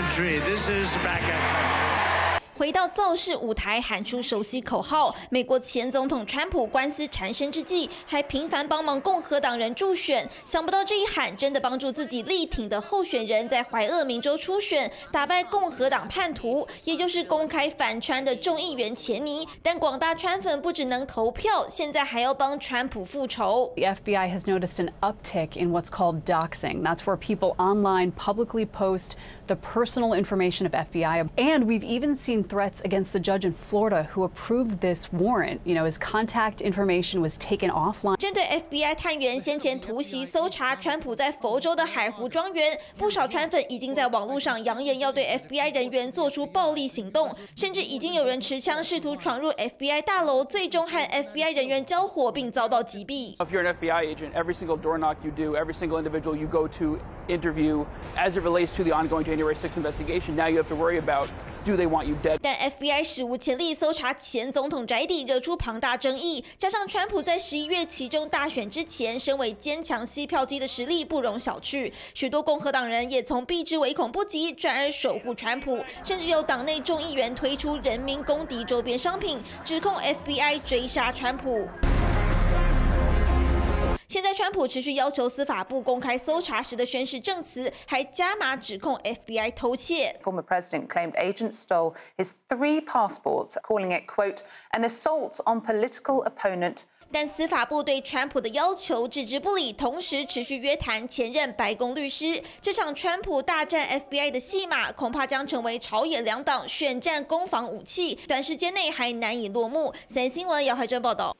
country. This is backup country. 回到造势舞台，喊出熟悉口号。美国前总统川普官司缠身之际，还频繁帮忙共和党人助选。想不到这一喊，真的帮助自己力挺的候选人在怀俄明州初选打败共和党叛徒，也就是公开反川的众议员钱尼。但广大川粉不只能投票，现在还要帮川普复仇。The FBI has noticed an uptick in what's called doxing. That's where people online publicly post the personal information of FBI. And we've even seen threats against the judge in Florida who approved this warrant. You know, his contact information was taken offline. 针对 FBI 探员先前突袭搜查川普在佛州的海湖庄园，不少川粉已经在网络上扬言要对 FBI 人员做出暴力行动，甚至已经有人持枪试图闯入 FBI 大楼，最终和 FBI 人员交火并遭到击毙。If you're an FBI agent, every single door knock you do, every single individual you go to interview, as it relates to the ongoing January 6th investigation, now you have to worry about 但 FBI 史无前例搜查前总统宅邸，惹出庞大争议。加上川普在十一月其中大选之前，身为坚强吸票机的实力不容小觑。许多共和党人也从避之唯恐不及，转而守护川普，甚至有党内众议员推出人民公敌周边商品，指控 FBI 追杀川普。现在，川普持续要求司法部公开搜查时的宣誓证词，还加码指控 FBI 偷窃。Former president claimed agents stole his three passports, calling it, quote, an assault on political opponent 但司法部对川普的要求置之不理，同时持续约谈前任白宫律师。这场川普大战 FBI 的戏码，恐怕将成为朝野两党选战攻防武器，短时间内还难以落幕。三新闻姚海珍报道。